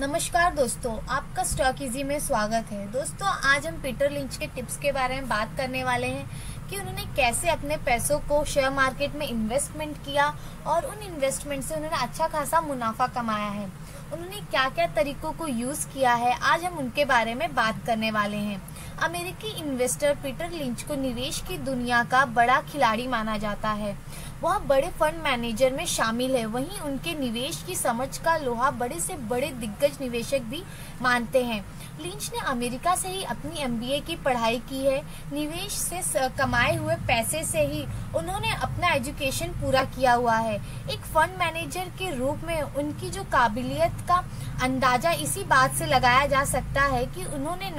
नमस्कार दोस्तों, आपका स्टॉक इजी में स्वागत है। दोस्तों, आज हम पीटर लिंच के टिप्स के बारे में बात करने वाले हैं कि उन्होंने कैसे अपने पैसों को शेयर मार्केट में इन्वेस्टमेंट किया और उन इन्वेस्टमेंट से उन्होंने अच्छा खासा मुनाफा कमाया है। उन्होंने क्या क्या तरीकों को यूज़ किया है, आज हम उनके बारे में बात करने वाले हैं। अमेरिकी इन्वेस्टर पीटर लिंच को निवेश की दुनिया का बड़ा खिलाड़ी माना जाता है। वह बड़े फंड मैनेजर में शामिल है। वहीं उनके निवेश की समझ का लोहा बड़े से बड़े दिग्गज निवेशक भी मानते हैं। लिंच ने अमेरिका से ही अपनी एमबीए की पढ़ाई की है। निवेश से कमाए हुए पैसे से ही उन्होंने अपना एजुकेशन पूरा किया हुआ है। एक फंड मैनेजर के रूप में उनकी जो काबिलियत का अंदाज़ा इसी बात से लगाया जा सकता है कि उन्होंने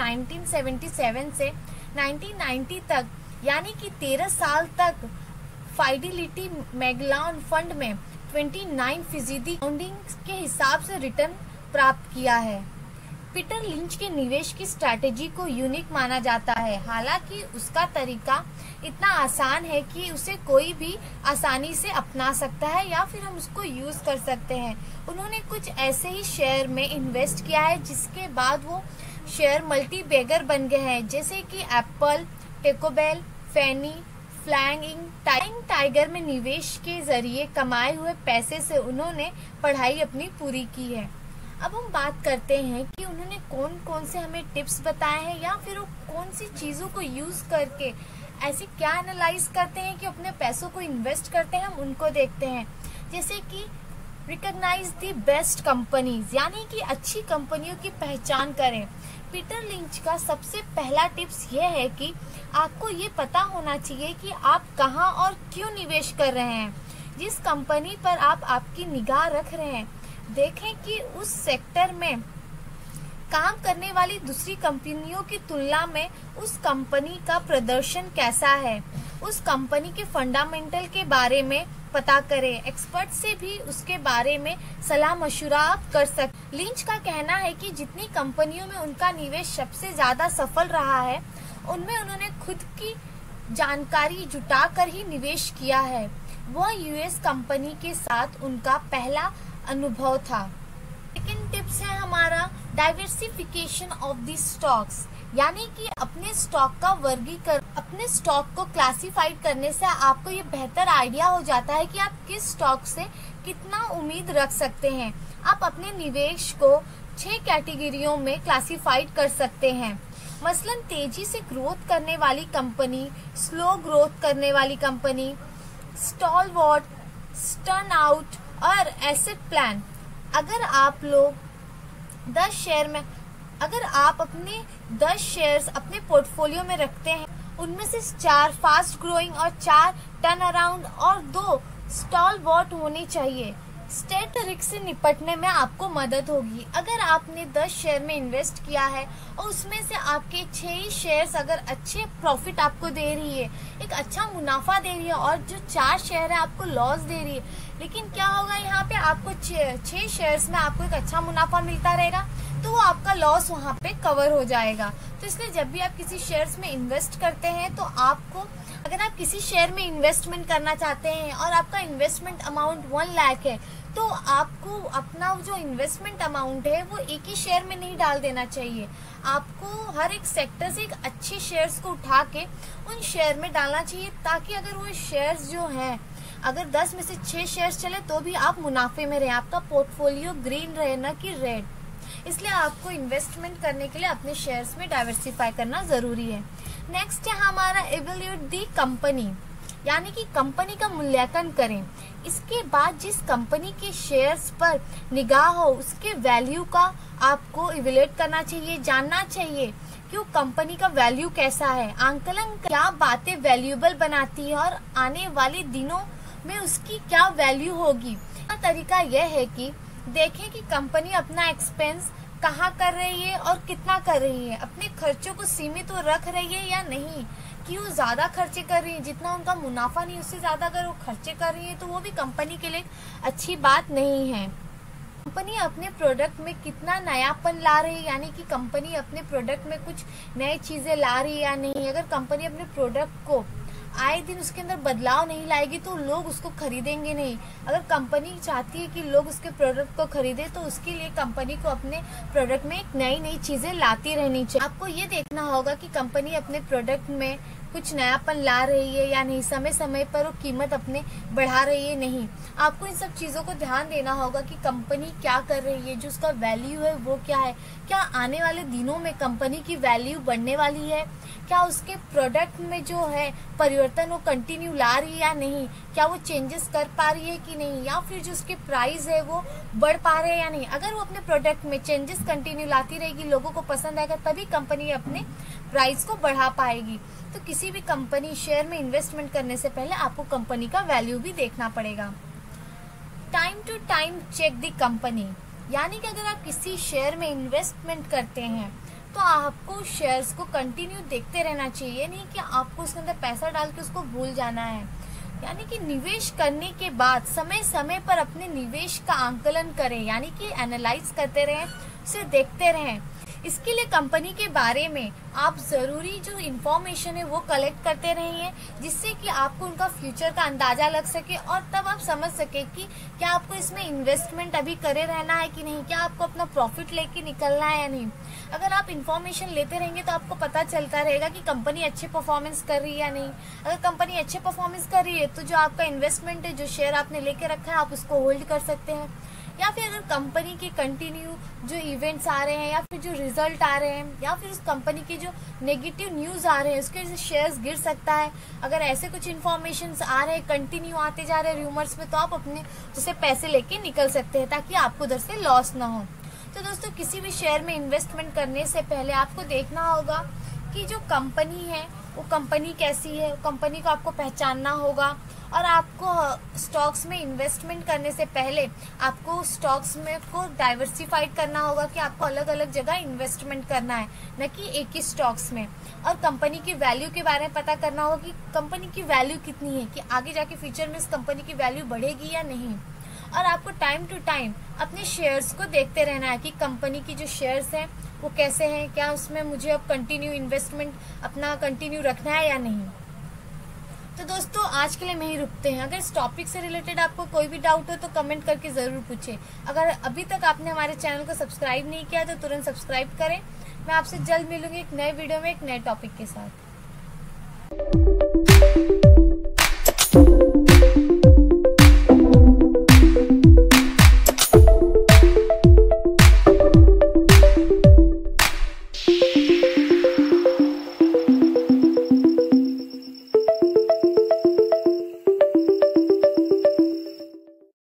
1977 से 1990 तक, यानी कि 13 साल तक फाइडिलिटी मैगलान फंड में 29 फ़ीसदी के हिसाब से रिटर्न प्राप्त किया है। पीटर लिंच के निवेश की स्ट्रैटेजी को यूनिक माना जाता है। हालाँकि उसका तरीका इतना आसान है कि उसे कोई भी आसानी से अपना सकता है या फिर हम उसको यूज़ कर सकते हैं। उन्होंने कुछ ऐसे ही शेयर में इन्वेस्ट किया है, जिसके बाद वो शेयर मल्टी बेगर बन गए हैं जैसे कि एप्पल टेकोबेल फैनी फ्लैंगिंग टाइम टाइगर में निवेश के ज़रिए कमाए हुए पैसे से उन्होंने पढ़ाई अपनी पूरी की है अब हम बात करते हैं कि उन्होंने कौन कौन से हमें टिप्स बताए हैं या फिर वो कौन सी चीज़ों को यूज़ करके ऐसे क्या एनालाइज करते हैं कि अपने पैसों को इन्वेस्ट करते हैं हम उनको देखते हैं जैसे कि रिकॉग्नाइज दी बेस्ट कंपनीज़ यानी कि अच्छी कंपनियों की पहचान करें पीटर लिंच का सबसे पहला टिप्स ये है कि आपको ये पता होना चाहिए कि आप कहाँ और क्यों निवेश कर रहे हैं। जिस कंपनी पर आप आपकी निगाह रख रहे हैं, देखें कि उस सेक्टर में काम करने वाली दूसरी कंपनियों की तुलना में उस कंपनी का प्रदर्शन कैसा है? उस कंपनी के फंडामेंटल के बारे में पता करें। एक्सपर्ट से भी उसके बारे में सलाह मशुरा आप कर सकते लिंच का कहना है कि जितनी कंपनियों में उनका निवेश सबसे ज़्यादा सफल रहा है, उनमें उन्होंने खुद की जानकारी जुटाकर ही निवेश किया है। वह यूएस कंपनी के साथ उनका पहला अनुभव था। सेकेंड टिप्स है हमारा डाइवर्सिफिकेशन ऑफ़ दी स्टॉक्स यानी कि अपने स्टॉक का वर्गीकरण अपने स्टॉक को क्लासिफाइड करने से आपको ये बेहतर आइडिया हो जाता है कि आप किस स्टॉक से कितना उम्मीद रख सकते हैं। आप अपने निवेश को छह कैटेगरियों में क्लासिफाइड कर सकते हैं। मसलन तेज़ी से ग्रोथ करने वाली कंपनी स्लो ग्रोथ करने वाली company stalwart turnaround और एसेट प्लान अगर आप लोग 10 शेयर में, अगर आप अपने 10 शेयर्स अपने पोर्टफोलियो में रखते हैं, उनमें से चार फास्ट ग्रोइंग और चार टर्न अराउंड और दो स्टॉल वॉट होनी चाहिए। स्टेट रिस्क से निपटने में आपको मदद होगी। अगर आपने 10 शेयर में इन्वेस्ट किया है और उसमें से आपके छह ही शेयर्स अगर अच्छे प्रॉफिट आपको दे रही है, एक अच्छा मुनाफा दे रही है और जो चार शेयर है आपको लॉस दे रही है लेकिन क्या होगा, यहाँ पे आपको छह शेयर्स में आपको एक अच्छा मुनाफा मिलता रहेगा तो वो आपका लॉस वहाँ पे कवर हो जाएगा। तो इसलिए जब भी आप किसी शेयर्स में इन्वेस्ट करते हैं तो आपको, अगर आप किसी शेयर में इन्वेस्टमेंट करना चाहते हैं और आपका इन्वेस्टमेंट अमाउंट वन लाख है तो आपको अपना जो इन्वेस्टमेंट अमाउंट है, वो एक ही शेयर में नहीं डाल देना चाहिए। आपको हर एक सेक्टर से एक अच्छे शेयर्स को उठा के उन शेयर में डालना चाहिए, ताकि अगर वो शेयर्स जो हैं अगर 10 में से 6 शेयर्स चले तो भी आप मुनाफे में रहे। आपका पोर्टफोलियो ग्रीन रहे ना कि रेड इसलिए आपको इन्वेस्टमेंट करने के लिए अपने शेयर्स में डाइवर्सिफाई करना ज़रूरी है। नेक्स्ट है हमारा एवेल्यूट दी कंपनी यानी कि कंपनी का मूल्यांकन करें। इसके बाद जिस कंपनी के शेयर्स पर निगाह हो, उसके वैल्यू का आपको इवेलेट करना चाहिए, जानना चाहिए कि वो कंपनी का वैल्यू कैसा है। आंकलन क्या बातें वैल्यूएबल बनाती है और आने वाले दिनों में उसकी क्या वैल्यू होगी? तरीका यह है कि देखें कि कंपनी अपना एक्सपेंस कहाँ कर रही है और कितना कर रही है। अपने खर्चों को सीमित तो रख रही है या नहीं? कि वो ज़्यादा खर्चे कर रही है, जितना उनका मुनाफा नहीं, उससे ज़्यादा अगर वो खर्चे कर रही है तो वो भी कंपनी के लिए अच्छी बात नहीं है। कंपनी अपने प्रोडक्ट में कितना नयापन ला रही है, यानी कि कंपनी अपने प्रोडक्ट में कुछ नई चीज़ें ला रही है या नहीं? अगर कंपनी अपने प्रोडक्ट को आए दिन उसके अंदर बदलाव नहीं लाएगी तो लोग उसको खरीदेंगे नहीं। अगर कंपनी चाहती है कि लोग उसके प्रोडक्ट को खरीदे तो उसके लिए कंपनी को अपने प्रोडक्ट में नई नई चीज़ें लाती रहनी चाहिए। आपको ये देखना होगा कि कंपनी अपने प्रोडक्ट में कुछ नयापन ला रही है या नहीं समय समय पर वो कीमत अपने बढ़ा रही है, नहीं। आपको इन सब चीज़ों को ध्यान देना होगा कि कंपनी क्या कर रही है, जो उसका वैल्यू है, वो क्या है। क्या आने वाले दिनों में कंपनी की वैल्यू बढ़ने वाली है? क्या उसके प्रोडक्ट में जो है परिवर्तन वो कंटिन्यू ला रही है या नहीं? क्या वो चेंजेस कर पा रही है कि नहीं? या फिर जो उसके प्राइस है वो बढ़ पा रहे हैं या नहीं? अगर वो अपने प्रोडक्ट में चेंजेस कंटिन्यू लाती रहेगी, लोगों को पसंद आएगा, तभी कंपनी अपने प्राइस को बढ़ा पाएगी। तो किसी भी कंपनी शेयर में इन्वेस्टमेंट करने से पहले आपको कंपनी का वैल्यू भी देखना पड़ेगा। Time to time check the company यानी कि अगर आप किसी शेयर में इन्वेस्टमेंट करते हैं तो आपको शेयर्स को कंटिन्यू देखते रहना चाहिए। नहीं कि आपको उसके अंदर पैसा डाल के उसको भूल जाना है। यानी कि निवेश करने के बाद समय समय पर अपने निवेश का आंकलन करें, यानी कि एनालाइज करते रहें, उसे देखते रहें। इसके लिए कंपनी के बारे में आप ज़रूरी जो इन्फॉर्मेशन है वो कलेक्ट करते रहिए, जिससे कि आपको उनका फ्यूचर का अंदाज़ा लग सके और तब आप समझ सके कि क्या आपको इसमें इन्वेस्टमेंट अभी करे रहना है कि नहीं, क्या आपको अपना प्रॉफिट लेके निकलना है या नहीं। अगर आप इन्फॉर्मेशन लेते रहेंगे तो आपको पता चलता रहेगा कि कंपनी अच्छे परफॉर्मेंस कर रही है या नहीं। अगर कंपनी अच्छे परफॉर्मेंस कर रही है तो जो आपका इन्वेस्टमेंट है, जो शेयर आपने लेके रखा है, आप उसको होल्ड कर सकते हैं। या फिर अगर कंपनी के कंटिन्यू जो इवेंट्स आ रहे हैं, या फिर जो रिज़ल्ट आ रहे हैं, या फिर उस कंपनी के जो नेगेटिव न्यूज़ आ रहे हैं, उसके शेयर्स गिर सकता है। अगर ऐसे कुछ इन्फॉर्मेशन आ रहे हैं कंटिन्यू आते जा रहे हैं र्यूमर्स में तो आप अपने जैसे पैसे लेके निकल सकते हैं, ताकि आपको उधर से लॉस ना हो। तो दोस्तों, किसी भी शेयर में इन्वेस्टमेंट करने से पहले आपको देखना होगा कि जो कंपनी है, वो कंपनी कैसी है कंपनी को आपको पहचानना होगा। और आपको स्टॉक्स में इन्वेस्टमेंट करने से पहले आपको स्टॉक्स में को डाइवर्सिफाइड करना होगा कि आपको अलग अलग जगह इन्वेस्टमेंट करना है, न कि एक ही स्टॉक्स में। और कंपनी की वैल्यू के बारे में पता करना होगा कि कंपनी की वैल्यू कितनी है, कि आगे जाके फ्यूचर में इस कंपनी की वैल्यू बढ़ेगी या नहीं। और आपको टाइम टू टाइम अपने शेयर्स को देखते रहना है कि कंपनी की जो शेयर्स हैं, वो कैसे हैं, क्या उसमें मुझे अब कंटिन्यू इन्वेस्टमेंट अपना कंटिन्यू रखना है या नहीं। तो दोस्तों, आज के लिए मैं ही रुकते हैं। अगर इस टॉपिक से रिलेटेड आपको कोई भी डाउट हो तो कमेंट करके ज़रूर पूछें। अगर अभी तक आपने हमारे चैनल को सब्सक्राइब नहीं किया तो तुरंत सब्सक्राइब करें। मैं आपसे जल्द मिलूँगी एक नए वीडियो में, एक नए टॉपिक के साथ।